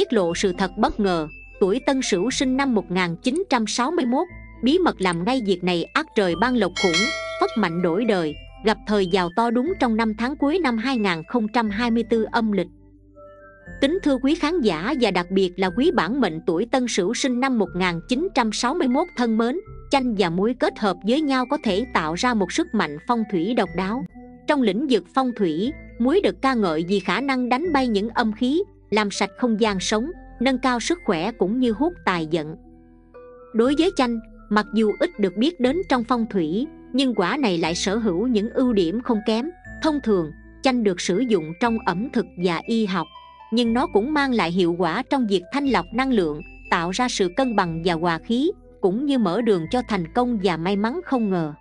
tiết lộ sự thật bất ngờ tuổi tân sửu sinh năm 1961 bí mật làm ngay việc này ác trời ban lộc khủng phất mạnh đổi đời gặp thời giàu to đúng trong năm tháng cuối năm 2024 âm lịch Kính thưa quý khán giả và đặc biệt là quý bản mệnh tuổi Tân Sửu sinh năm 1961 thân mến, chanh và muối kết hợp với nhau có thể tạo ra một sức mạnh phong thủy độc đáo. Trong lĩnh vực phong thủy, muối được ca ngợi vì khả năng đánh bay những âm khí, làm sạch không gian sống, nâng cao sức khỏe cũng như hút tài giận. Đối với chanh, mặc dù ít được biết đến trong phong thủy, nhưng quả này lại sở hữu những ưu điểm không kém. Thông thường, chanh được sử dụng trong ẩm thực và y học nhưng nó cũng mang lại hiệu quả trong việc thanh lọc năng lượng tạo ra sự cân bằng và hòa khí cũng như mở đường cho thành công và may mắn không ngờ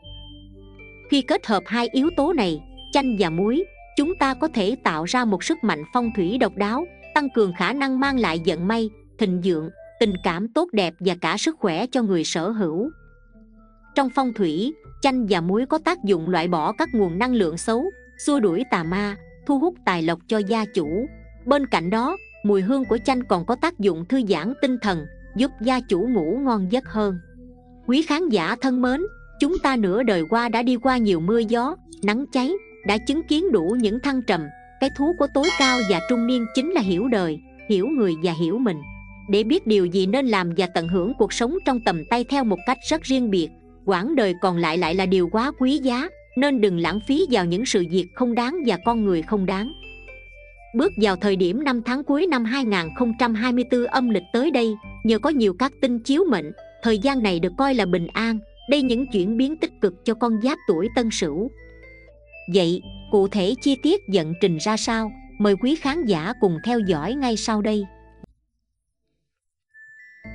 khi kết hợp hai yếu tố này chanh và muối chúng ta có thể tạo ra một sức mạnh phong thủy độc đáo tăng cường khả năng mang lại vận may, thịnh vượng tình cảm tốt đẹp và cả sức khỏe cho người sở hữu. Trong phong thủy, chanh và muối có tác dụng loại bỏ các nguồn năng lượng xấu, xua đuổi tà ma, thu hút tài lộc cho gia chủ. Bên cạnh đó, mùi hương của chanh còn có tác dụng thư giãn tinh thần, giúp gia chủ ngủ ngon giấc hơn. Quý khán giả thân mến, chúng ta nửa đời qua đã đi qua nhiều mưa gió, nắng cháy, đã chứng kiến đủ những thăng trầm cái thú của tối cao và trung niên chính là hiểu đời hiểu người và hiểu mình để biết điều gì nên làm và tận hưởng cuộc sống trong tầm tay theo một cách rất riêng biệt quãng đời còn lại lại là điều quá quý giá nên đừng lãng phí vào những sự việc không đáng và con người không đáng Bước vào thời điểm năm tháng cuối năm 2024 âm lịch tới đây, nhờ có nhiều các tinh chiếu mệnh, thời gian này được coi là bình an, đây những chuyển biến tích cực cho con giáp tuổi Tân Sửu. Vậy, cụ thể chi tiết dẫn trình ra sao? Mời quý khán giả cùng theo dõi ngay sau đây.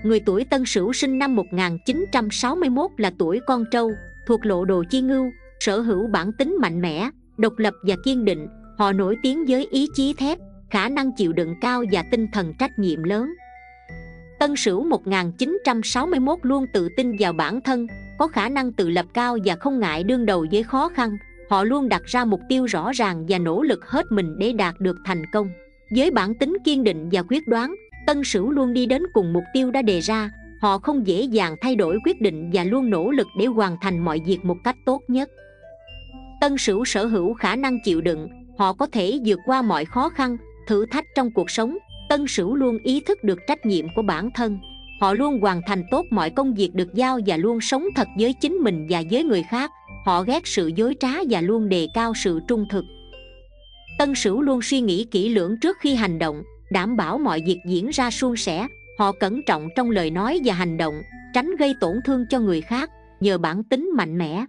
Người tuổi Tân Sửu sinh năm 1961 là tuổi con trâu, thuộc lộ đồ chi ngưu, sở hữu bản tính mạnh mẽ, độc lập và kiên định, Họ nổi tiếng với ý chí thép, khả năng chịu đựng cao và tinh thần trách nhiệm lớn. Tân Sửu 1961 luôn tự tin vào bản thân, có khả năng tự lập cao và không ngại đương đầu với khó khăn. Họ luôn đặt ra mục tiêu rõ ràng và nỗ lực hết mình để đạt được thành công. Với bản tính kiên định và quyết đoán, Tân Sửu luôn đi đến cùng mục tiêu đã đề ra. Họ không dễ dàng thay đổi quyết định và luôn nỗ lực để hoàn thành mọi việc một cách tốt nhất. Tân Sửu sở hữu khả năng chịu đựng, họ có thể vượt qua mọi khó khăn thử thách trong cuộc sống tân sửu luôn ý thức được trách nhiệm của bản thân họ luôn hoàn thành tốt mọi công việc được giao và luôn sống thật với chính mình và với người khác. Họ ghét sự dối trá và luôn đề cao sự trung thực. Tân sửu luôn suy nghĩ kỹ lưỡng trước khi hành động, đảm bảo mọi việc diễn ra suôn sẻ. Họ cẩn trọng trong lời nói và hành động, tránh gây tổn thương cho người khác, nhờ bản tính mạnh mẽ,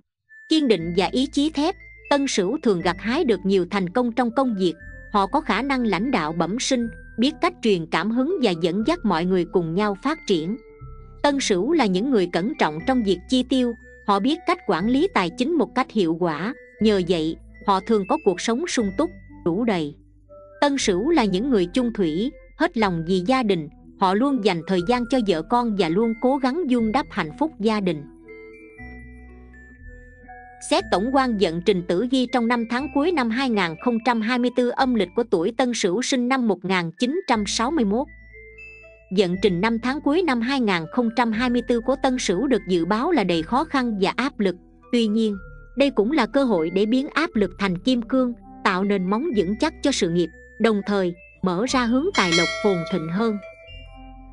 kiên định và ý chí thép. Tân sửu thường gặt hái được nhiều thành công trong công việc. Họ có khả năng lãnh đạo bẩm sinh biết cách truyền cảm hứng và dẫn dắt mọi người cùng nhau phát triển. Tân sửu là những người cẩn trọng trong việc chi tiêu, họ biết cách quản lý tài chính một cách hiệu quả, nhờ vậy, họ thường có cuộc sống sung túc, đủ đầy. Tân sửu là những người chung thủy, hết lòng vì gia đình, họ luôn dành thời gian cho vợ con và luôn cố gắng dung đắp hạnh phúc gia đình. Xét tổng quan vận trình tử vi trong năm tháng cuối năm 2024 âm lịch của tuổi Tân Sửu sinh năm 1961. Vận trình năm tháng cuối năm 2024 của Tân Sửu được dự báo là đầy khó khăn và áp lực. Tuy nhiên, đây cũng là cơ hội để biến áp lực thành kim cương, tạo nền móng vững chắc cho sự nghiệp, đồng thời mở ra hướng tài lộc phồn thịnh hơn.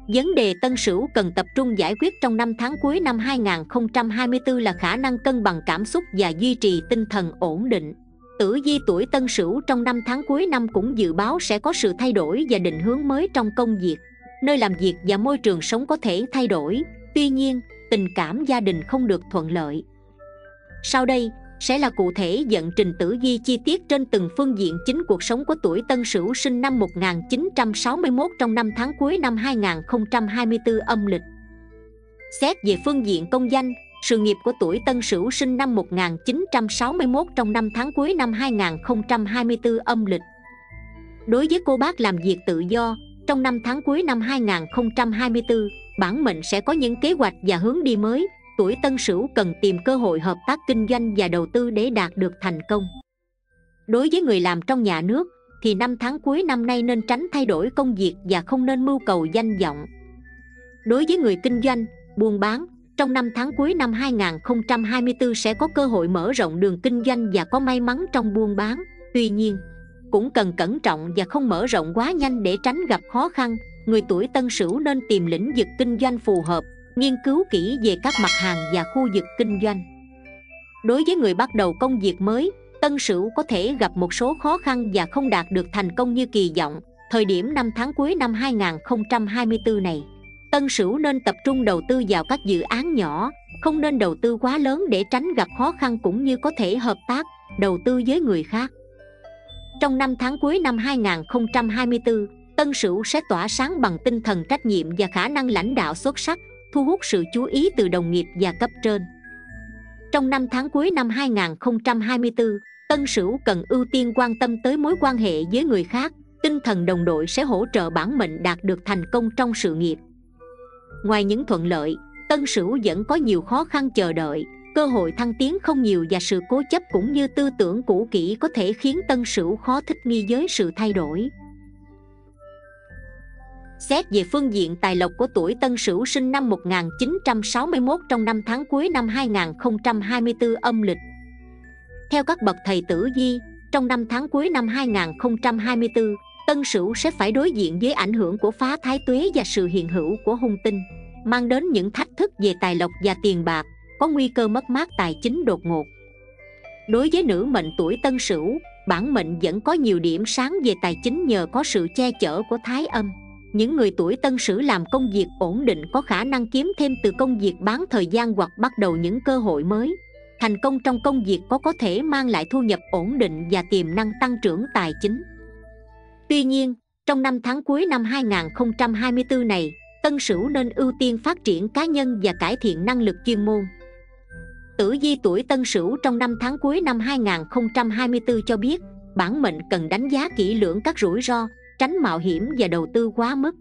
Vấn đề Tân Sửu cần tập trung giải quyết trong năm tháng cuối năm 2024 là khả năng cân bằng cảm xúc và duy trì tinh thần ổn định. Tử vi tuổi Tân Sửu trong năm tháng cuối năm cũng dự báo sẽ có sự thay đổi và định hướng mới trong công việc. Nơi làm việc và môi trường sống có thể thay đổi, tuy nhiên, tình cảm gia đình không được thuận lợi. Sau đây, sẽ là cụ thể dẫn trình tử vi chi tiết trên từng phương diện chính cuộc sống của tuổi Tân Sửu sinh năm 1961 trong năm tháng cuối năm 2024 âm lịch. Xét về phương diện công danh, sự nghiệp của tuổi Tân Sửu sinh năm 1961 trong năm tháng cuối năm 2024 âm lịch. Đối với cô bác làm việc tự do, trong năm tháng cuối năm 2024, bản mệnh sẽ có những kế hoạch và hướng đi mới, tuổi tân sửu cần tìm cơ hội hợp tác kinh doanh và đầu tư để đạt được thành công. Đối với người làm trong nhà nước, thì năm tháng cuối năm nay nên tránh thay đổi công việc và không nên mưu cầu danh vọng. Đối với người kinh doanh, buôn bán, trong năm tháng cuối năm 2024 sẽ có cơ hội mở rộng đường kinh doanh và có may mắn trong buôn bán. Tuy nhiên, cũng cần cẩn trọng và không mở rộng quá nhanh để tránh gặp khó khăn. Người tuổi tân sửu nên tìm lĩnh vực kinh doanh phù hợp nghiên cứu kỹ về các mặt hàng và khu vực kinh doanh. Đối với người bắt đầu công việc mới, tân sửu có thể gặp một số khó khăn và không đạt được thành công như kỳ vọng. Thời điểm năm tháng cuối năm 2024 này, tân sửu nên tập trung đầu tư vào các dự án nhỏ, không nên đầu tư quá lớn để tránh gặp khó khăn cũng như có thể hợp tác, đầu tư với người khác. Trong năm tháng cuối năm 2024 tân sửu sẽ tỏa sáng bằng tinh thần trách nhiệm và khả năng lãnh đạo xuất sắc thu hút sự chú ý từ đồng nghiệp và cấp trên. Trong năm tháng cuối năm 2024 tân sửu cần ưu tiên quan tâm tới mối quan hệ với người khác, tinh thần đồng đội sẽ hỗ trợ bản mệnh đạt được thành công trong sự nghiệp. Ngoài những thuận lợi, tân sửu vẫn có nhiều khó khăn chờ đợi, cơ hội thăng tiến không nhiều và sự cố chấp cũng như tư tưởng cũ kỹ có thể khiến tân sửu khó thích nghi với sự thay đổi. Xét về phương diện tài lộc của tuổi Tân Sửu sinh năm 1961 trong năm tháng cuối năm 2024 âm lịch. Theo các bậc thầy tử di, trong năm tháng cuối năm 2024, Tân Sửu sẽ phải đối diện với ảnh hưởng của phá thái tuế và sự hiện hữu của hung tinh, mang đến những thách thức về tài lộc và tiền bạc, có nguy cơ mất mát tài chính đột ngột. Đối với nữ mệnh tuổi Tân Sửu, bản mệnh vẫn có nhiều điểm sáng về tài chính nhờ có sự che chở của thái âm những người tuổi tân sửu làm công việc ổn định có khả năng kiếm thêm từ công việc bán thời gian hoặc bắt đầu những cơ hội mới. Thành công trong công việc có có thể mang lại thu nhập ổn định và tiềm năng tăng trưởng tài chính. Tuy nhiên, trong năm tháng cuối năm 2024 này, tân sửu nên ưu tiên phát triển cá nhân và cải thiện năng lực chuyên môn. Tử di tuổi tân sửu trong năm tháng cuối năm 2024 cho biết, bản mệnh cần đánh giá kỹ lưỡng các rủi ro tránh mạo hiểm và đầu tư quá mức.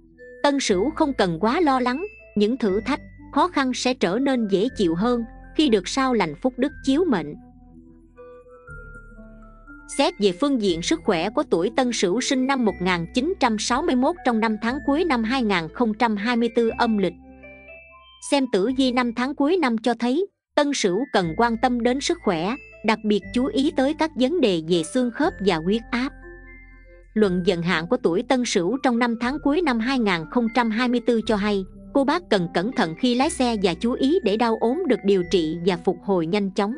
Tân sửu không cần quá lo lắng những thử thách khó khăn sẽ trở nên dễ chịu hơn khi được sao lành phúc đức chiếu mệnh. Xét về phương diện sức khỏe của tuổi Tân Sửu sinh năm 1961 trong năm tháng cuối năm 2024 âm lịch. Xem tử vi năm tháng cuối năm cho thấy, Tân Sửu cần quan tâm đến sức khỏe, đặc biệt chú ý tới các vấn đề về xương khớp và huyết áp luận dần hạn của tuổi Tân Sửu trong năm tháng cuối năm 2024 cho hay cô bác cần cẩn thận khi lái xe và chú ý để đau ốm được điều trị và phục hồi nhanh chóng.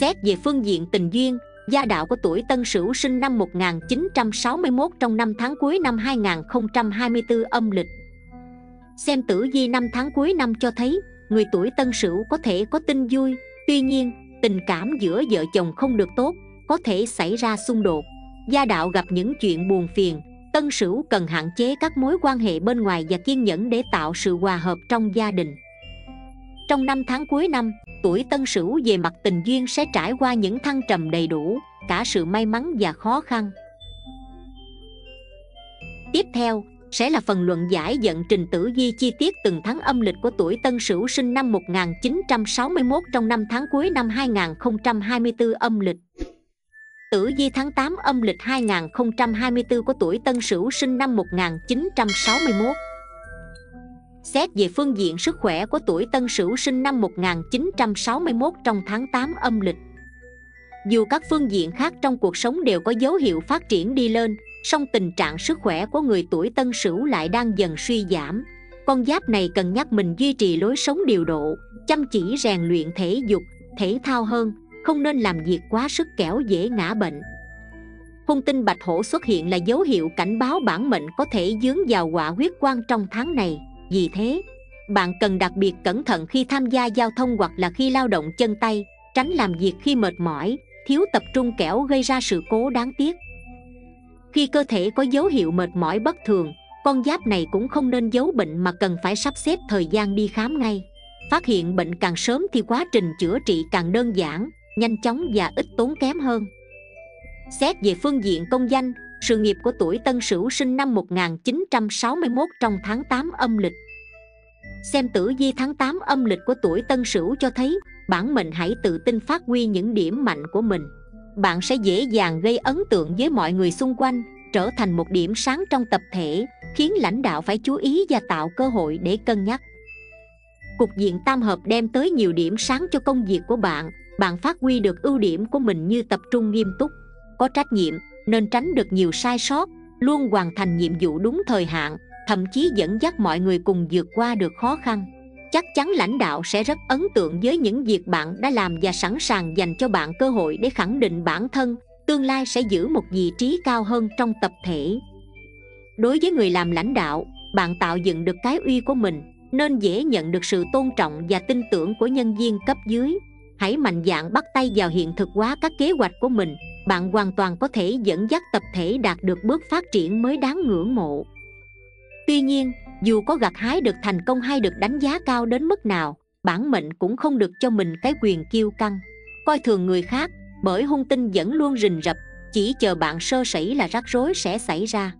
Xét về phương diện tình duyên, gia đạo của tuổi Tân Sửu sinh năm 1961 trong năm tháng cuối năm 2024 âm lịch. Xem tử vi năm tháng cuối năm cho thấy người tuổi Tân Sửu có thể có tin vui, tuy nhiên tình cảm giữa vợ chồng không được tốt có thể xảy ra xung đột. Gia đạo gặp những chuyện buồn phiền, tân sửu cần hạn chế các mối quan hệ bên ngoài và kiên nhẫn để tạo sự hòa hợp trong gia đình. Trong năm tháng cuối năm, tuổi tân sửu về mặt tình duyên sẽ trải qua những thăng trầm đầy đủ, cả sự may mắn và khó khăn. Tiếp theo, sẽ là phần luận giải dẫn trình tử di chi tiết từng tháng âm lịch của tuổi Tân Sửu sinh năm 1961 trong năm tháng cuối năm 2024 âm lịch tử vi tháng 8 âm lịch 2024 của tuổi Tân Sửu sinh năm 1961 Xét về phương diện sức khỏe của tuổi Tân Sửu sinh năm 1961 trong tháng 8 âm lịch, Dù các phương diện khác trong cuộc sống đều có dấu hiệu phát triển đi lên, song tình trạng sức khỏe của người tuổi Tân Sửu lại đang dần suy giảm. Con giáp này cần nhắc mình duy trì lối sống điều độ, chăm chỉ rèn luyện thể dục, thể thao hơn không nên làm việc quá sức kẻo dễ ngã bệnh. Hung tinh bạch hổ xuất hiện là dấu hiệu cảnh báo bản mệnh có thể dướng vào quả huyết quan trong tháng này. Vì thế, bạn cần đặc biệt cẩn thận khi tham gia giao thông hoặc là khi lao động chân tay, tránh làm việc khi mệt mỏi, thiếu tập trung kẻo gây ra sự cố đáng tiếc. Khi cơ thể có dấu hiệu mệt mỏi bất thường, con giáp này cũng không nên giấu bệnh mà cần phải sắp xếp thời gian đi khám ngay. Phát hiện bệnh càng sớm thì quá trình chữa trị càng đơn giản nhanh chóng và ít tốn kém hơn. Xét về phương diện công danh, sự nghiệp của tuổi Tân Sửu sinh năm 1961 trong tháng 8 âm lịch. Xem tử vi tháng 8 âm lịch của tuổi Tân Sửu cho thấy, bản mệnh hãy tự tin phát huy những điểm mạnh của mình. Bạn sẽ dễ dàng gây ấn tượng với mọi người xung quanh, trở thành một điểm sáng trong tập thể, khiến lãnh đạo phải chú ý và tạo cơ hội để cân nhắc cục diện tam hợp đem tới nhiều điểm sáng cho công việc của bạn. Bạn phát huy được ưu điểm của mình như tập trung nghiêm túc, có trách nhiệm, nên tránh được nhiều sai sót, luôn hoàn thành nhiệm vụ đúng thời hạn, thậm chí dẫn dắt mọi người cùng vượt qua được khó khăn. Chắc chắn lãnh đạo sẽ rất ấn tượng với những việc bạn đã làm và sẵn sàng dành cho bạn cơ hội để khẳng định bản thân, tương lai sẽ giữ một vị trí cao hơn trong tập thể. Đối với người làm lãnh đạo, bạn tạo dựng được cái uy của mình nên dễ nhận được sự tôn trọng và tin tưởng của nhân viên cấp dưới. Hãy mạnh dạn bắt tay vào hiện thực hóa các kế hoạch của mình, bạn hoàn toàn có thể dẫn dắt tập thể đạt được bước phát triển mới đáng ngưỡng mộ. Tuy nhiên, dù có gặt hái được thành công hay được đánh giá cao đến mức nào, bản mệnh cũng không được cho mình cái quyền kiêu căng. Coi thường người khác, bởi hung tinh vẫn luôn rình rập, chỉ chờ bạn sơ sẩy là rắc rối sẽ xảy ra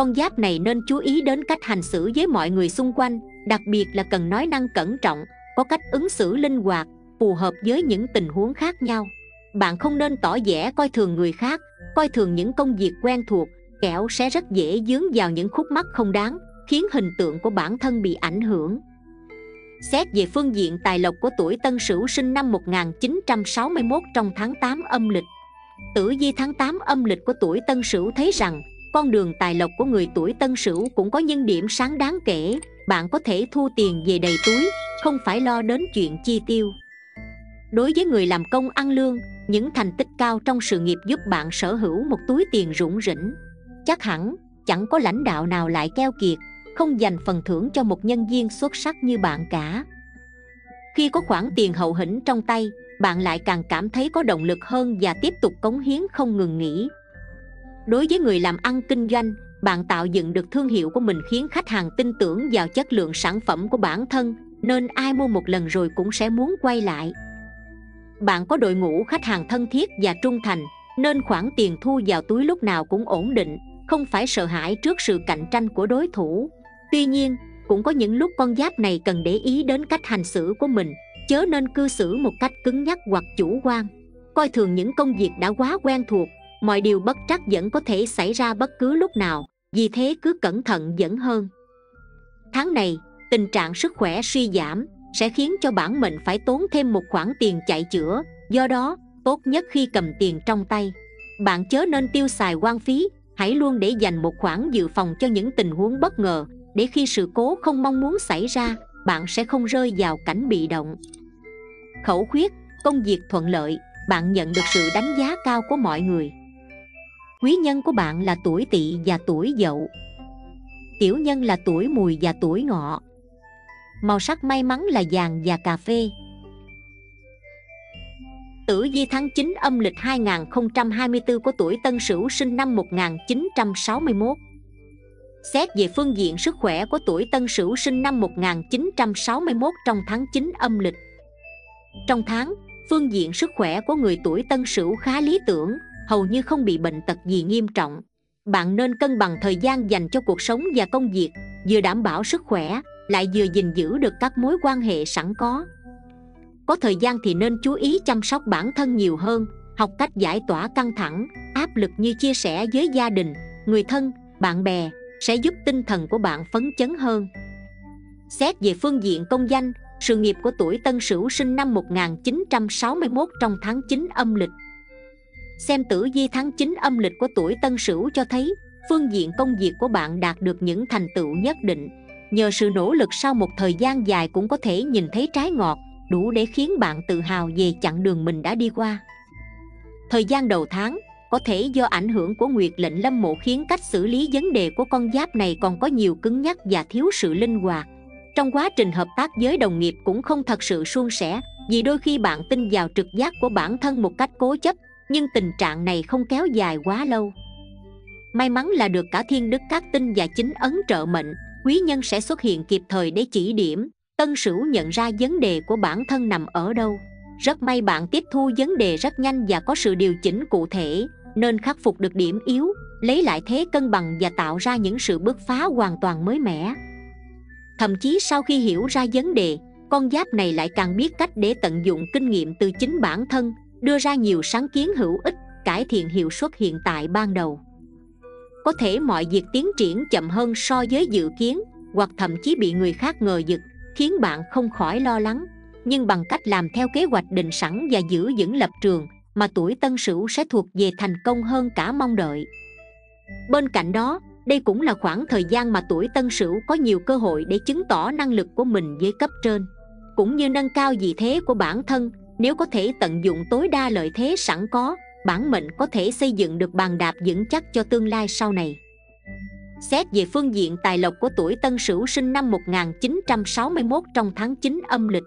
con giáp này nên chú ý đến cách hành xử với mọi người xung quanh, đặc biệt là cần nói năng cẩn trọng, có cách ứng xử linh hoạt, phù hợp với những tình huống khác nhau. Bạn không nên tỏ vẻ coi thường người khác, coi thường những công việc quen thuộc, kẻo sẽ rất dễ dướng vào những khúc mắc không đáng, khiến hình tượng của bản thân bị ảnh hưởng. Xét về phương diện tài lộc của tuổi Tân Sửu sinh năm 1961 trong tháng 8 âm lịch. Tử vi tháng 8 âm lịch của tuổi Tân Sửu thấy rằng con đường tài lộc của người tuổi Tân Sửu cũng có những điểm sáng đáng kể. Bạn có thể thu tiền về đầy túi, không phải lo đến chuyện chi tiêu. Đối với người làm công ăn lương, những thành tích cao trong sự nghiệp giúp bạn sở hữu một túi tiền rủng rỉnh. Chắc hẳn chẳng có lãnh đạo nào lại keo kiệt không dành phần thưởng cho một nhân viên xuất sắc như bạn cả. Khi có khoản tiền hậu hĩnh trong tay bạn lại càng cảm thấy có động lực hơn và tiếp tục cống hiến không ngừng nghỉ đối với người làm ăn kinh doanh, bạn tạo dựng được thương hiệu của mình khiến khách hàng tin tưởng vào chất lượng sản phẩm của bản thân, nên ai mua một lần rồi cũng sẽ muốn quay lại. Bạn có đội ngũ khách hàng thân thiết và trung thành, nên khoản tiền thu vào túi lúc nào cũng ổn định, không phải sợ hãi trước sự cạnh tranh của đối thủ. Tuy nhiên, cũng có những lúc con giáp này cần để ý đến cách hành xử của mình, chớ nên cư xử một cách cứng nhắc hoặc chủ quan. Coi thường những công việc đã quá quen thuộc mọi điều bất trắc vẫn có thể xảy ra bất cứ lúc nào, vì thế cứ cẩn thận vẫn hơn. Tháng này, tình trạng sức khỏe suy giảm sẽ khiến cho bản mệnh phải tốn thêm một khoản tiền chạy chữa, do đó, tốt nhất khi cầm tiền trong tay. Bạn chớ nên tiêu xài quan phí, hãy luôn để dành một khoản dự phòng cho những tình huống bất ngờ, để khi sự cố không mong muốn xảy ra, bạn sẽ không rơi vào cảnh bị động. Khẩu khuyết, công việc thuận lợi, bạn nhận được sự đánh giá cao của mọi người quý nhân của bạn là tuổi tỵ và tuổi dậu. Tiểu nhân là tuổi mùi và tuổi ngọ. Màu sắc may mắn là vàng và cà phê. Tử vi tháng 9 âm lịch 2024 của tuổi Tân Sửu sinh năm 1961 Xét về phương diện sức khỏe của tuổi Tân Sửu sinh năm 1961 trong tháng 9 âm lịch. Trong tháng, phương diện sức khỏe của người tuổi Tân Sửu khá lý tưởng, hầu như không bị bệnh tật gì nghiêm trọng. Bạn nên cân bằng thời gian dành cho cuộc sống và công việc, vừa đảm bảo sức khỏe, lại vừa gìn giữ được các mối quan hệ sẵn có. Có thời gian thì nên chú ý chăm sóc bản thân nhiều hơn học cách giải tỏa căng thẳng áp lực như chia sẻ với gia đình người thân bạn bè sẽ giúp tinh thần của bạn phấn chấn hơn. Xét về phương diện công danh sự nghiệp của tuổi Tân Sửu sinh năm 1961 trong tháng 9 âm lịch xem tử vi tháng 9 âm lịch của tuổi Tân Sửu cho thấy, phương diện công việc của bạn đạt được những thành tựu nhất định. Nhờ sự nỗ lực sau một thời gian dài cũng có thể nhìn thấy trái ngọt, đủ để khiến bạn tự hào về chặng đường mình đã đi qua. Thời gian đầu tháng, có thể do ảnh hưởng của nguyệt lệnh lâm mộ khiến cách xử lý vấn đề của con giáp này còn có nhiều cứng nhắc và thiếu sự linh hoạt. Trong quá trình hợp tác với đồng nghiệp cũng không thật sự suôn sẻ, vì đôi khi bạn tin vào trực giác của bản thân một cách cố chấp nhưng tình trạng này không kéo dài quá lâu. May mắn là được cả thiên đức các tinh và chính ấn trợ mệnh, quý nhân sẽ xuất hiện kịp thời để chỉ điểm, tân sửu nhận ra vấn đề của bản thân nằm ở đâu. Rất may bạn tiếp thu vấn đề rất nhanh và có sự điều chỉnh cụ thể, nên khắc phục được điểm yếu, lấy lại thế cân bằng và tạo ra những sự bứt phá hoàn toàn mới mẻ. Thậm chí sau khi hiểu ra vấn đề, con giáp này lại càng biết cách để tận dụng kinh nghiệm từ chính bản thân đưa ra nhiều sáng kiến hữu ích, cải thiện hiệu suất hiện tại ban đầu. Có thể mọi việc tiến triển chậm hơn so với dự kiến, hoặc thậm chí bị người khác ngờ vực, khiến bạn không khỏi lo lắng. Nhưng bằng cách làm theo kế hoạch định sẵn và giữ vững lập trường, mà tuổi tân sửu sẽ thuộc về thành công hơn cả mong đợi. Bên cạnh đó, đây cũng là khoảng thời gian mà tuổi tân sửu có nhiều cơ hội để chứng tỏ năng lực của mình với cấp trên, cũng như nâng cao vị thế của bản thân nếu có thể tận dụng tối đa lợi thế sẵn có bản mệnh có thể xây dựng được bàn đạp vững chắc cho tương lai sau này. Xét về phương diện tài lộc của tuổi Tân Sửu sinh năm 1961 trong tháng 9 âm lịch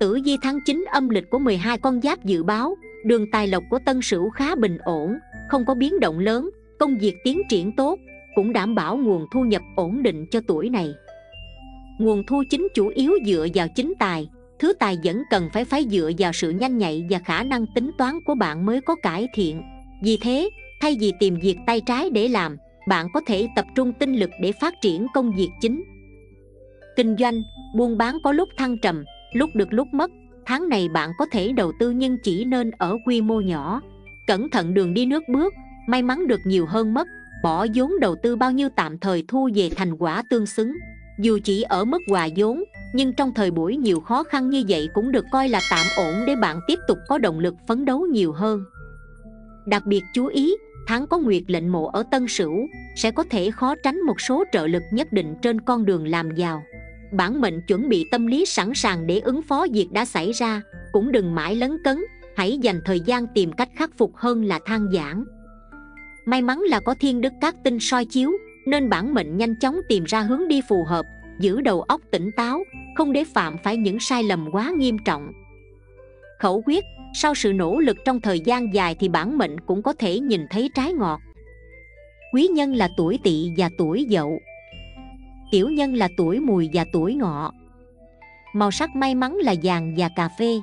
Tử vi tháng 9 âm lịch của 12 con giáp dự báo Đường tài lộc của Tân Sửu khá bình ổn, không có biến động lớn Công việc tiến triển tốt, cũng đảm bảo nguồn thu nhập ổn định cho tuổi này. Nguồn thu chính chủ yếu dựa vào chính tài Thứ tài vẫn cần phải phải dựa vào sự nhanh nhạy và khả năng tính toán của bạn mới có cải thiện. Vì thế, thay vì tìm việc tay trái để làm bạn có thể tập trung tinh lực để phát triển công việc chính. Kinh doanh buôn bán có lúc thăng trầm lúc được lúc mất tháng này bạn có thể đầu tư nhưng chỉ nên ở quy mô nhỏ. Cẩn thận đường đi nước bước may mắn được nhiều hơn mất bỏ vốn đầu tư bao nhiêu tạm thời thu về thành quả tương xứng. Dù chỉ ở mức hòa vốn nhưng trong thời buổi nhiều khó khăn như vậy cũng được coi là tạm ổn để bạn tiếp tục có động lực phấn đấu nhiều hơn đặc biệt chú ý tháng có nguyệt lệnh mộ ở Tân Sửu sẽ có thể khó tránh một số trợ lực nhất định trên con đường làm giàu. Bản mệnh chuẩn bị tâm lý sẵn sàng để ứng phó việc đã xảy ra, cũng đừng mãi lấn cấn, hãy dành thời gian tìm cách khắc phục hơn là than giảng. May mắn là có thiên đức các tinh soi chiếu, nên bản mệnh nhanh chóng tìm ra hướng đi phù hợp, giữ đầu óc tỉnh táo, không để phạm phải những sai lầm quá nghiêm trọng. Khẩu quyết sau sự nỗ lực trong thời gian dài thì bản mệnh cũng có thể nhìn thấy trái ngọt. Quý nhân là tuổi tỵ và tuổi dậu. Tiểu nhân là tuổi mùi và tuổi ngọ. Màu sắc may mắn là vàng và cà phê.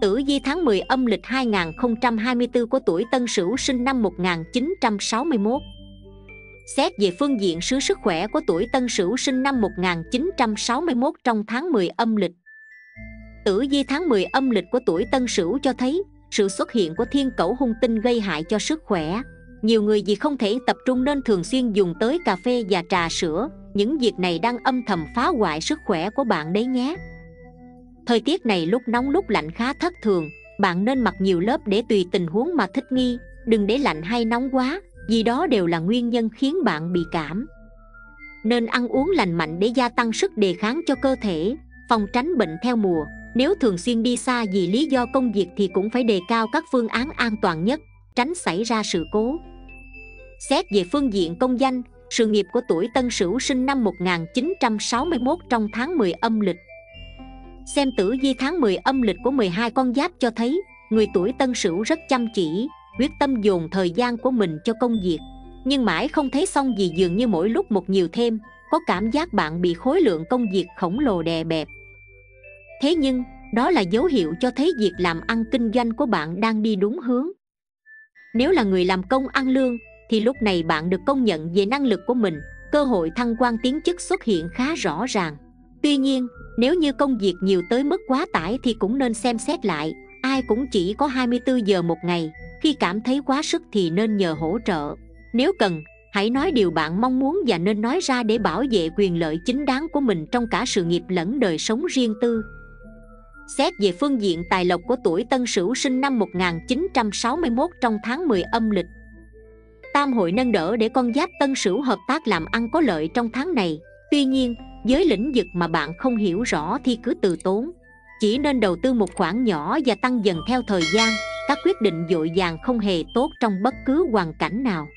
Tử vi tháng 10 âm lịch 2024 của tuổi Tân Sửu sinh năm 1961 Xét về phương diện sứ sức khỏe của tuổi Tân Sửu sinh năm 1961 trong tháng 10 âm lịch Tử vi tháng 10 âm lịch của tuổi Tân Sửu cho thấy sự xuất hiện của thiên cẩu hung tinh gây hại cho sức khỏe. Nhiều người vì không thể tập trung nên thường xuyên dùng tới cà phê và trà sữa. Những việc này đang âm thầm phá hoại sức khỏe của bạn đấy nhé. Thời tiết này lúc nóng lúc lạnh khá thất thường. Bạn nên mặc nhiều lớp để tùy tình huống mà thích nghi. Đừng để lạnh hay nóng quá, vì đó đều là nguyên nhân khiến bạn bị cảm. Nên ăn uống lành mạnh để gia tăng sức đề kháng cho cơ thể, phòng tránh bệnh theo mùa nếu thường xuyên đi xa vì lý do công việc thì cũng phải đề cao các phương án an toàn nhất, tránh xảy ra sự cố. Xét về phương diện công danh, sự nghiệp của tuổi Tân Sửu sinh năm 1961 trong tháng 10 âm lịch. Xem tử vi tháng 10 âm lịch của 12 con giáp cho thấy, người tuổi Tân Sửu rất chăm chỉ, quyết tâm dồn thời gian của mình cho công việc. Nhưng mãi không thấy xong gì dường như mỗi lúc một nhiều thêm, có cảm giác bạn bị khối lượng công việc khổng lồ đè bẹp. Thế nhưng đó là dấu hiệu cho thấy việc làm ăn kinh doanh của bạn đang đi đúng hướng. Nếu là người làm công ăn lương thì lúc này bạn được công nhận về năng lực của mình cơ hội thăng quan tiến chức xuất hiện khá rõ ràng. Tuy nhiên nếu như công việc nhiều tới mức quá tải thì cũng nên xem xét lại ai cũng chỉ có 24 giờ một ngày khi cảm thấy quá sức thì nên nhờ hỗ trợ. Nếu cần hãy nói điều bạn mong muốn và nên nói ra để bảo vệ quyền lợi chính đáng của mình trong cả sự nghiệp lẫn đời sống riêng tư. Xét về phương diện tài lộc của tuổi Tân Sửu sinh năm 1961 trong tháng 10 âm lịch Tam hội nâng đỡ để con giáp Tân Sửu hợp tác làm ăn có lợi trong tháng này. Tuy nhiên, với lĩnh vực mà bạn không hiểu rõ thì cứ từ tốn. Chỉ nên đầu tư một khoản nhỏ và tăng dần theo thời gian, Các quyết định dội vàng không hề tốt trong bất cứ hoàn cảnh nào.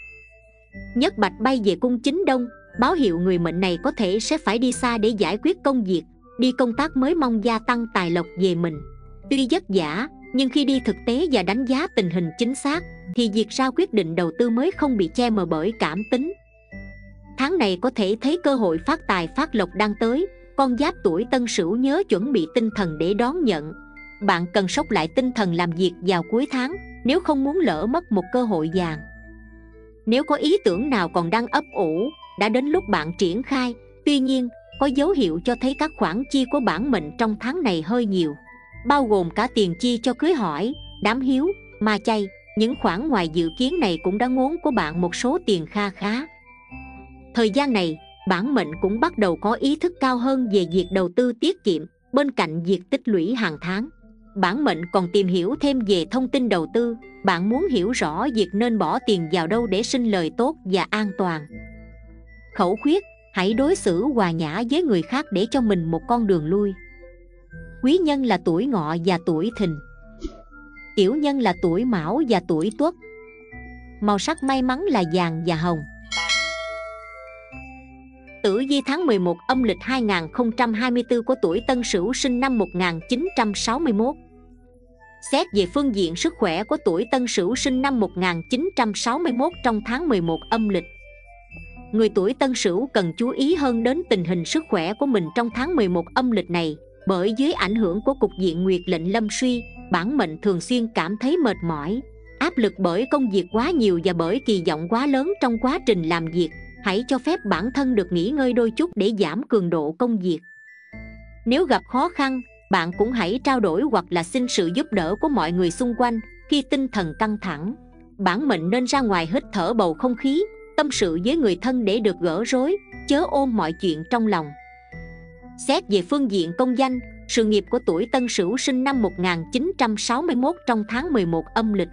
Nhất bạch bay về cung chính đông, Báo hiệu người mệnh này có thể sẽ phải đi xa để giải quyết công việc, đi công tác mới mong gia tăng tài lộc về mình. Tuy vất vả nhưng khi đi thực tế và đánh giá tình hình chính xác, thì việc ra quyết định đầu tư mới không bị che mờ bởi cảm tính. Tháng này có thể thấy cơ hội phát tài phát lộc đang tới con giáp tuổi tân sửu nhớ chuẩn bị tinh thần để đón nhận. Bạn cần sốc lại tinh thần làm việc vào cuối tháng, nếu không muốn lỡ mất một cơ hội vàng. Nếu có ý tưởng nào còn đang ấp ủ, đã đến lúc bạn triển khai. Tuy nhiên, có dấu hiệu cho thấy các khoản chi của bản mệnh trong tháng này hơi nhiều. Bao gồm cả tiền chi cho cưới hỏi, đám hiếu, ma chay, những khoản ngoài dự kiến này cũng đã ngốn của bạn một số tiền kha khá. Thời gian này bản mệnh cũng bắt đầu có ý thức cao hơn về việc đầu tư tiết kiệm bên cạnh việc tích lũy hàng tháng. Bản mệnh còn tìm hiểu thêm về thông tin đầu tư. Bạn muốn hiểu rõ việc nên bỏ tiền vào đâu để sinh lời tốt và an toàn. Khẩu khuyết, hãy đối xử hòa nhã với người khác để cho mình một con đường lui. Quý nhân là tuổi ngọ và tuổi thìn. Tiểu nhân là tuổi mão và tuổi tuất. Màu sắc may mắn là vàng và hồng. Tử di tháng 11 âm lịch 2024 của tuổi Tân Sửu sinh năm 1961 Xét về phương diện sức khỏe của tuổi Tân Sửu sinh năm 1961 trong tháng 11 âm lịch, Người tuổi Tân Sửu cần chú ý hơn đến tình hình sức khỏe của mình trong tháng 11 âm lịch này Bởi dưới ảnh hưởng của cục diện nguyệt lệnh lâm suy, Bản mệnh thường xuyên cảm thấy mệt mỏi, Áp lực bởi công việc quá nhiều và bởi kỳ vọng quá lớn trong quá trình làm việc hãy cho phép bản thân được nghỉ ngơi đôi chút để giảm cường độ công việc. Nếu gặp khó khăn, bạn cũng hãy trao đổi hoặc là xin sự giúp đỡ của mọi người xung quanh khi tinh thần căng thẳng. Bản mệnh nên ra ngoài hít thở bầu không khí, tâm sự với người thân để được gỡ rối, chớ ôm mọi chuyện trong lòng. Xét về phương diện công danh, sự nghiệp của tuổi Tân Sửu sinh năm 1961 trong tháng 11 âm lịch.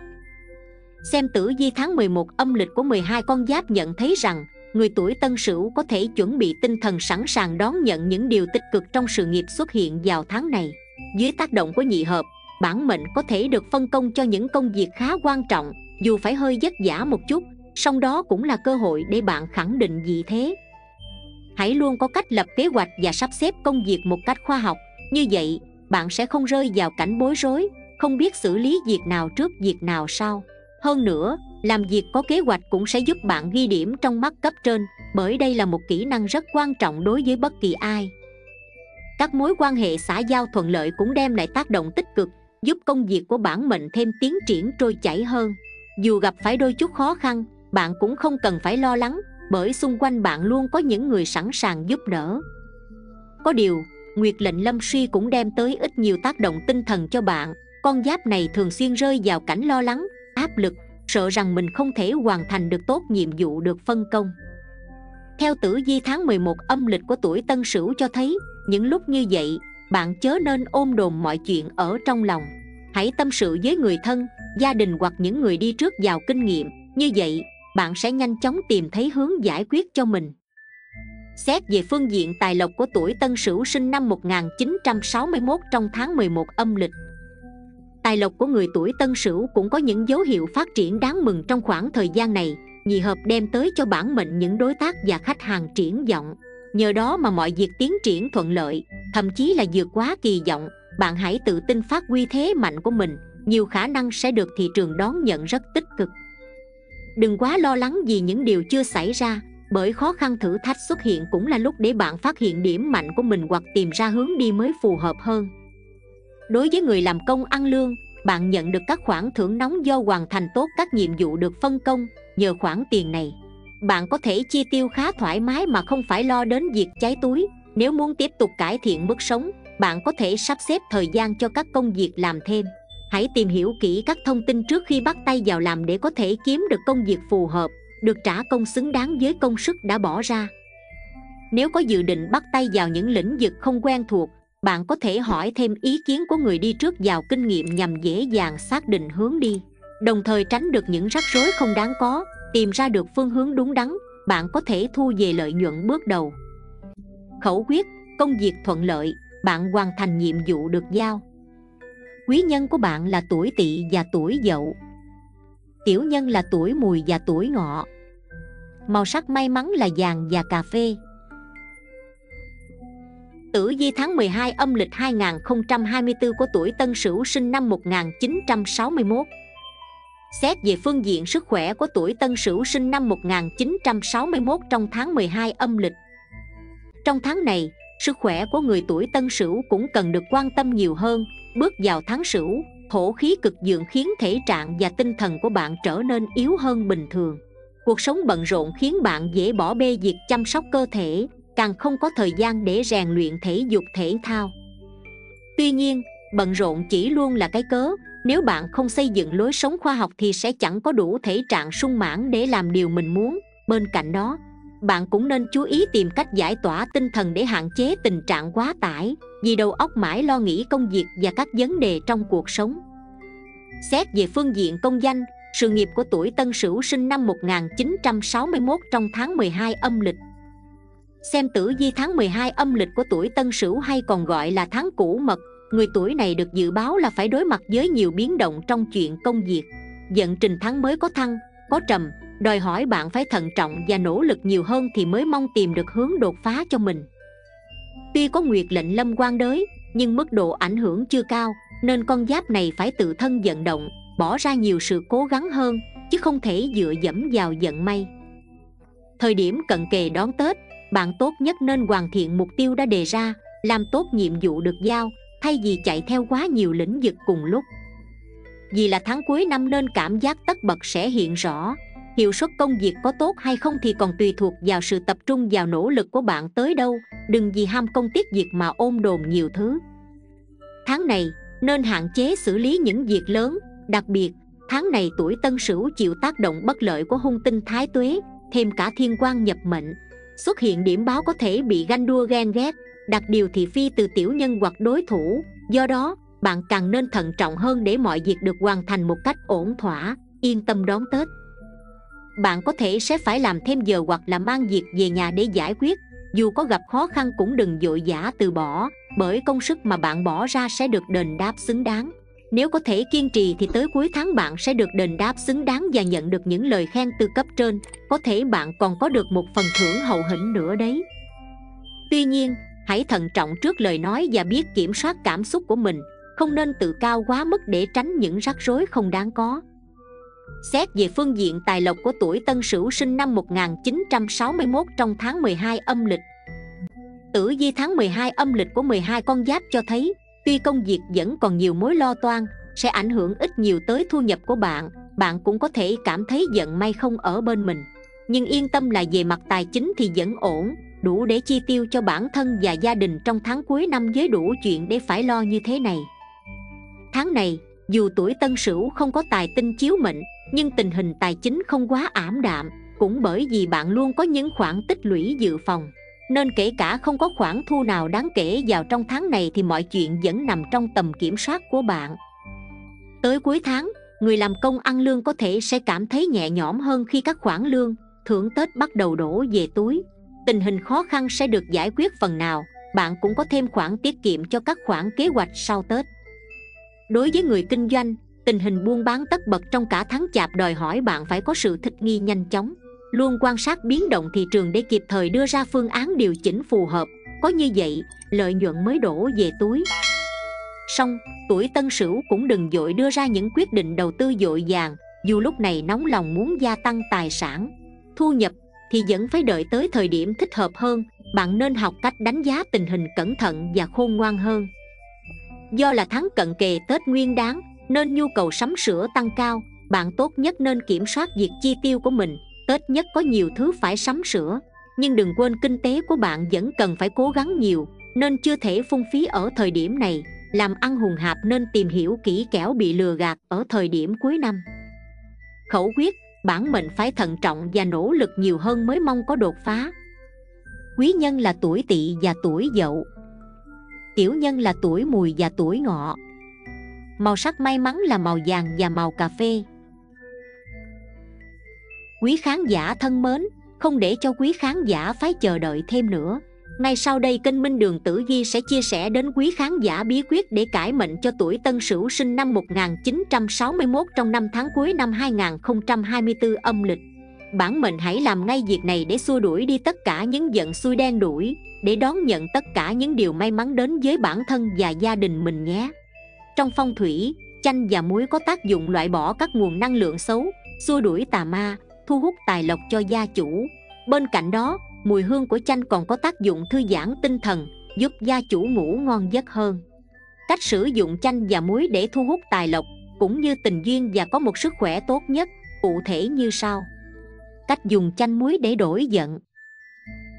Xem tử vi tháng 11 âm lịch của 12 con giáp nhận thấy rằng người tuổi tân sửu có thể chuẩn bị tinh thần sẵn sàng đón nhận những điều tích cực trong sự nghiệp xuất hiện vào tháng này. Dưới tác động của nhị hợp, bản mệnh có thể được phân công cho những công việc khá quan trọng, dù phải hơi vất vả một chút, song đó cũng là cơ hội để bạn khẳng định vị thế. Hãy luôn có cách lập kế hoạch và sắp xếp công việc một cách khoa học. Như vậy, bạn sẽ không rơi vào cảnh bối rối, không biết xử lý việc nào trước việc nào sau. Hơn nữa làm việc có kế hoạch cũng sẽ giúp bạn ghi điểm trong mắt cấp trên, bởi đây là một kỹ năng rất quan trọng đối với bất kỳ ai. Các mối quan hệ xã giao thuận lợi cũng đem lại tác động tích cực, giúp công việc của bản mệnh thêm tiến triển trôi chảy hơn. Dù gặp phải đôi chút khó khăn, bạn cũng không cần phải lo lắng, bởi xung quanh bạn luôn có những người sẵn sàng giúp đỡ. Có điều, nguyệt lệnh lâm suy cũng đem tới ít nhiều tác động tinh thần cho bạn. Con giáp này thường xuyên rơi vào cảnh lo lắng, áp lực sợ rằng mình không thể hoàn thành được tốt nhiệm vụ được phân công. Theo tử vi tháng 11 âm lịch của tuổi Tân Sửu cho thấy, những lúc như vậy, bạn chớ nên ôm đồn mọi chuyện ở trong lòng. Hãy tâm sự với người thân, gia đình hoặc những người đi trước giàu kinh nghiệm. Như vậy, bạn sẽ nhanh chóng tìm thấy hướng giải quyết cho mình. Xét về phương diện tài lộc của tuổi Tân Sửu sinh năm 1961 trong tháng 11 âm lịch tài lộc của người tuổi tân sửu cũng có những dấu hiệu phát triển đáng mừng trong khoảng thời gian này nhị hợp đem tới cho bản mệnh những đối tác và khách hàng triển vọng. Nhờ đó mà mọi việc tiến triển thuận lợi, thậm chí là vượt quá kỳ vọng, bạn hãy tự tin phát huy thế mạnh của mình, nhiều khả năng sẽ được thị trường đón nhận rất tích cực. Đừng quá lo lắng vì những điều chưa xảy ra, bởi khó khăn thử thách xuất hiện cũng là lúc để bạn phát hiện điểm mạnh của mình hoặc tìm ra hướng đi mới phù hợp hơn đối với người làm công ăn lương, bạn nhận được các khoản thưởng nóng do hoàn thành tốt các nhiệm vụ được phân công, nhờ khoản tiền này. Bạn có thể chi tiêu khá thoải mái mà không phải lo đến việc cháy túi. Nếu muốn tiếp tục cải thiện mức sống, bạn có thể sắp xếp thời gian cho các công việc làm thêm. Hãy tìm hiểu kỹ các thông tin trước khi bắt tay vào làm để có thể kiếm được công việc phù hợp, được trả công xứng đáng với công sức đã bỏ ra. Nếu có dự định bắt tay vào những lĩnh vực không quen thuộc bạn có thể hỏi thêm ý kiến của người đi trước vào kinh nghiệm nhằm dễ dàng xác định hướng đi, đồng thời tránh được những rắc rối không đáng có, tìm ra được phương hướng đúng đắn, bạn có thể thu về lợi nhuận bước đầu. Khẩu quyết, công việc thuận lợi, bạn hoàn thành nhiệm vụ được giao. Quý nhân của bạn là tuổi tỵ và tuổi dậu. Tiểu nhân là tuổi mùi và tuổi ngọ. Màu sắc may mắn là vàng và cà phê. Tử vi tháng 12 âm lịch 2024 của tuổi Tân Sửu sinh năm 1961 Xét về phương diện sức khỏe của tuổi Tân Sửu sinh năm 1961 trong tháng 12 âm lịch. Trong tháng này, sức khỏe của người tuổi Tân Sửu cũng cần được quan tâm nhiều hơn Bước vào tháng Sửu, thổ khí cực dượng khiến thể trạng và tinh thần của bạn trở nên yếu hơn bình thường. Cuộc sống bận rộn khiến bạn dễ bỏ bê việc chăm sóc cơ thể càng không có thời gian để rèn luyện thể dục thể thao. Tuy nhiên, bận rộn chỉ luôn là cái cớ, nếu bạn không xây dựng lối sống khoa học thì sẽ chẳng có đủ thể trạng sung mãn để làm điều mình muốn. Bên cạnh đó, bạn cũng nên chú ý tìm cách giải tỏa tinh thần để hạn chế tình trạng quá tải, vì đầu óc mãi lo nghĩ công việc và các vấn đề trong cuộc sống. Xét về phương diện công danh, sự nghiệp của tuổi Tân Sửu sinh năm 1961 trong tháng 12 âm lịch xem tử vi tháng 12 âm lịch của tuổi Tân Sửu hay còn gọi là tháng cũ mật. Người tuổi này được dự báo là phải đối mặt với nhiều biến động trong chuyện công việc. Dận trình tháng mới có thăng, có trầm Đòi hỏi bạn phải thận trọng và nỗ lực nhiều hơn thì mới mong tìm được hướng đột phá cho mình. Tuy có nguyệt lệnh lâm quan đới Nhưng mức độ ảnh hưởng chưa cao Nên con giáp này phải tự thân vận động Bỏ ra nhiều sự cố gắng hơn Chứ không thể dựa dẫm vào vận may. Thời điểm cận kề đón Tết bạn tốt nhất nên hoàn thiện mục tiêu đã đề ra, Làm tốt nhiệm vụ được giao, thay vì chạy theo quá nhiều lĩnh vực cùng lúc. Vì là tháng cuối năm nên cảm giác tất bật sẽ hiện rõ. Hiệu suất công việc có tốt hay không thì còn tùy thuộc vào sự tập trung vào nỗ lực của bạn tới đâu, đừng vì ham công tiếc việc mà ôm đồn nhiều thứ. Tháng này, nên hạn chế xử lý những việc lớn, đặc biệt, tháng này tuổi tân sửu chịu tác động bất lợi của hung tinh thái tuế, thêm cả thiên quan nhập mệnh xuất hiện điểm báo có thể bị ganh đua ghen ghét, đặt điều thị phi từ tiểu nhân hoặc đối thủ. Do đó, bạn càng nên thận trọng hơn để mọi việc được hoàn thành một cách ổn thỏa, yên tâm đón tết. Bạn có thể sẽ phải làm thêm giờ hoặc là mang việc về nhà để giải quyết. Dù có gặp khó khăn cũng đừng vội vã từ bỏ, bởi công sức mà bạn bỏ ra sẽ được đền đáp xứng đáng nếu có thể kiên trì thì tới cuối tháng bạn sẽ được đền đáp xứng đáng và nhận được những lời khen từ cấp trên. Có thể bạn còn có được một phần thưởng hậu hĩnh nữa đấy. Tuy nhiên, hãy thận trọng trước lời nói và biết kiểm soát cảm xúc của mình. Không nên tự cao quá mức để tránh những rắc rối không đáng có. Xét về phương diện tài lộc của tuổi Tân Sửu sinh năm 1961 trong tháng 12 âm lịch. Tử vi tháng 12 âm lịch của 12 con giáp cho thấy Tuy công việc vẫn còn nhiều mối lo toan, Sẽ ảnh hưởng ít nhiều tới thu nhập của bạn Bạn cũng có thể cảm thấy giận may không ở bên mình. Nhưng yên tâm là về mặt tài chính thì vẫn ổn, đủ để chi tiêu cho bản thân và gia đình trong tháng cuối năm với đủ chuyện để phải lo như thế này. Tháng này, dù tuổi tân sửu không có tài tinh chiếu mệnh, nhưng tình hình tài chính không quá ảm đạm, cũng bởi vì bạn luôn có những khoản tích lũy dự phòng nên kể cả không có khoản thu nào đáng kể vào trong tháng này thì mọi chuyện vẫn nằm trong tầm kiểm soát của bạn. Tới cuối tháng, người làm công ăn lương có thể sẽ cảm thấy nhẹ nhõm hơn khi các khoản lương, thưởng tết bắt đầu đổ về túi. Tình hình khó khăn sẽ được giải quyết phần nào, bạn cũng có thêm khoản tiết kiệm cho các khoản kế hoạch sau tết. Đối với người kinh doanh, tình hình buôn bán tất bật trong cả tháng chạp đòi hỏi bạn phải có sự thích nghi nhanh chóng luôn quan sát biến động thị trường để kịp thời đưa ra phương án điều chỉnh phù hợp. Có như vậy, lợi nhuận mới đổ về túi. Song, tuổi tân sửu cũng đừng dội đưa ra những quyết định đầu tư dội vàng dù lúc này nóng lòng muốn gia tăng tài sản. Thu nhập thì vẫn phải đợi tới thời điểm thích hợp hơn, bạn nên học cách đánh giá tình hình cẩn thận và khôn ngoan hơn. Do là tháng cận kề tết nguyên đáng nên nhu cầu sắm sửa tăng cao, bạn tốt nhất nên kiểm soát việc chi tiêu của mình tết nhất có nhiều thứ phải sắm sửa, nhưng đừng quên kinh tế của bạn vẫn cần phải cố gắng nhiều, nên chưa thể phung phí ở thời điểm này. Làm ăn hùng hạp nên tìm hiểu kỹ kẻo bị lừa gạt ở thời điểm cuối năm. Khẩu quyết, bản mệnh phải thận trọng và nỗ lực nhiều hơn mới mong có đột phá. Quý nhân là tuổi tỵ và tuổi dậu. Tiểu nhân là tuổi mùi và tuổi ngọ. Màu sắc may mắn là màu vàng và màu cà phê quý khán giả thân mến không để cho quý khán giả phải chờ đợi thêm nữa ngay sau đây kênh Minh Đường Tử Vi sẽ chia sẻ đến quý khán giả bí quyết để cải mệnh cho tuổi Tân Sửu sinh năm 1961 trong năm tháng cuối năm 2024 âm lịch. Bản mệnh hãy làm ngay việc này để xua đuổi đi tất cả những giận xui đen đuổi, để đón nhận tất cả những điều may mắn đến với bản thân và gia đình mình nhé. Trong phong thủy, chanh và muối có tác dụng loại bỏ các nguồn năng lượng xấu, xua đuổi tà ma, thu hút tài lộc cho gia chủ. Bên cạnh đó, mùi hương của chanh còn có tác dụng thư giãn tinh thần giúp gia chủ ngủ ngon giấc hơn. Cách sử dụng chanh và muối để thu hút tài lộc cũng như tình duyên và có một sức khỏe tốt nhất cụ thể như sau. Cách dùng chanh muối để đổi giận.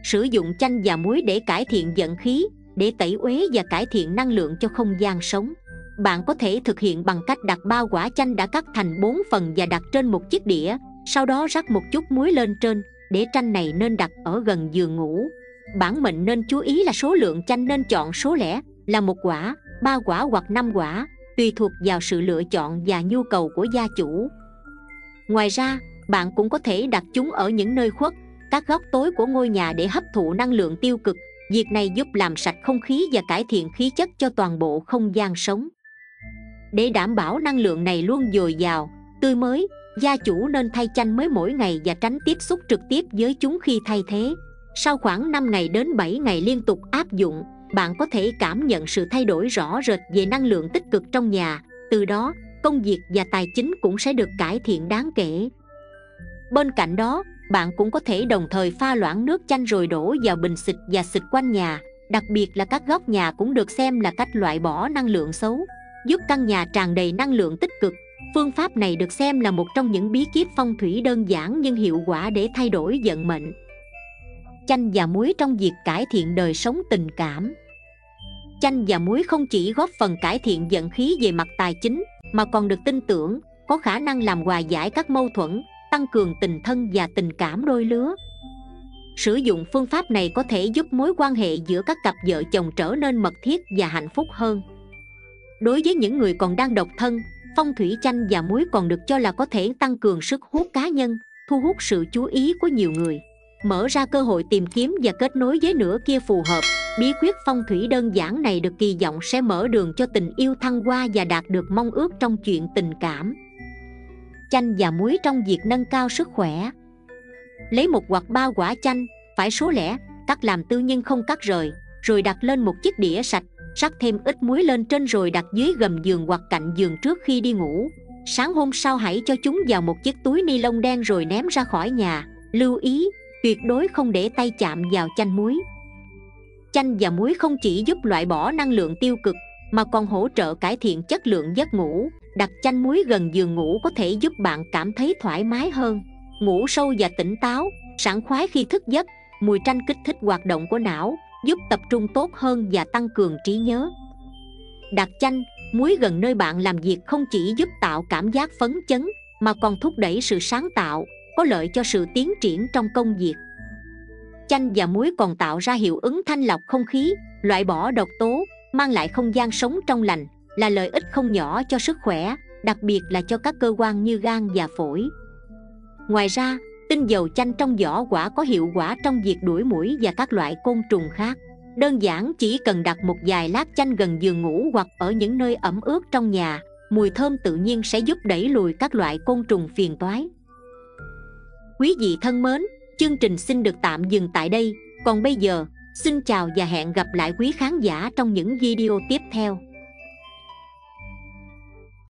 Sử dụng chanh và muối để cải thiện giận khí để tẩy uế và cải thiện năng lượng cho không gian sống. Bạn có thể thực hiện bằng cách đặt bao quả chanh đã cắt thành 4 phần và đặt trên một chiếc đĩa sau đó rắc một chút muối lên trên, để chanh này nên đặt ở gần giường ngủ. Bản mệnh nên chú ý là số lượng chanh nên chọn số lẻ, là một quả, ba quả hoặc năm quả, tùy thuộc vào sự lựa chọn và nhu cầu của gia chủ. Ngoài ra, bạn cũng có thể đặt chúng ở những nơi khuất, các góc tối của ngôi nhà để hấp thụ năng lượng tiêu cực. Việc này giúp làm sạch không khí và cải thiện khí chất cho toàn bộ không gian sống. Để đảm bảo năng lượng này luôn dồi dào, tươi mới gia chủ nên thay chanh mới mỗi ngày và tránh tiếp xúc trực tiếp với chúng khi thay thế. Sau khoảng 5 ngày đến 7 ngày liên tục áp dụng, bạn có thể cảm nhận sự thay đổi rõ rệt về năng lượng tích cực trong nhà. Từ đó, công việc và tài chính cũng sẽ được cải thiện đáng kể. Bên cạnh đó, bạn cũng có thể đồng thời pha loãng nước chanh rồi đổ vào bình xịt và xịt quanh nhà. Đặc biệt là các góc nhà cũng được xem là cách loại bỏ năng lượng xấu, giúp căn nhà tràn đầy năng lượng tích cực phương pháp này được xem là một trong những bí kíp phong thủy đơn giản nhưng hiệu quả để thay đổi vận mệnh. Chanh và muối trong việc cải thiện đời sống tình cảm. Chanh và muối không chỉ góp phần cải thiện vận khí về mặt tài chính, mà còn được tin tưởng có khả năng làm hòa giải các mâu thuẫn, tăng cường tình thân và tình cảm đôi lứa. Sử dụng phương pháp này có thể giúp mối quan hệ giữa các cặp vợ chồng trở nên mật thiết và hạnh phúc hơn. Đối với những người còn đang độc thân phong thủy chanh và muối còn được cho là có thể tăng cường sức hút cá nhân, thu hút sự chú ý của nhiều người. Mở ra cơ hội tìm kiếm và kết nối với nửa kia phù hợp, bí quyết phong thủy đơn giản này được kỳ vọng sẽ mở đường cho tình yêu thăng hoa và đạt được mong ước trong chuyện tình cảm. Chanh và muối trong việc nâng cao sức khỏe. Lấy một hoặc ba quả chanh, phải số lẻ, cắt làm tư nhưng không cắt rời, rồi đặt lên một chiếc đĩa sạch rắc thêm ít muối lên trên rồi đặt dưới gầm giường hoặc cạnh giường trước khi đi ngủ. Sáng hôm sau hãy cho chúng vào một chiếc túi ni lông đen rồi ném ra khỏi nhà. Lưu ý, tuyệt đối không để tay chạm vào chanh muối. Chanh và muối không chỉ giúp loại bỏ năng lượng tiêu cực, mà còn hỗ trợ cải thiện chất lượng giấc ngủ. Đặt chanh muối gần giường ngủ có thể giúp bạn cảm thấy thoải mái hơn. Ngủ sâu và tỉnh táo, sảng khoái khi thức giấc. Mùi chanh kích thích hoạt động của não giúp tập trung tốt hơn và tăng cường trí nhớ. Đặt chanh, muối gần nơi bạn làm việc không chỉ giúp tạo cảm giác phấn chấn, mà còn thúc đẩy sự sáng tạo, có lợi cho sự tiến triển trong công việc. Chanh và muối còn tạo ra hiệu ứng thanh lọc không khí, loại bỏ độc tố, mang lại không gian sống trong lành, là lợi ích không nhỏ cho sức khỏe, đặc biệt là cho các cơ quan như gan và phổi. Ngoài ra tinh dầu chanh trong vỏ quả có hiệu quả trong việc đuổi muỗi và các loại côn trùng khác. Đơn giản, chỉ cần đặt một vài lát chanh gần giường ngủ hoặc ở những nơi ẩm ướt trong nhà, mùi thơm tự nhiên sẽ giúp đẩy lùi các loại côn trùng phiền toái. Quý vị thân mến, chương trình xin được tạm dừng tại đây. Còn bây giờ, xin chào và hẹn gặp lại quý khán giả trong những video tiếp theo.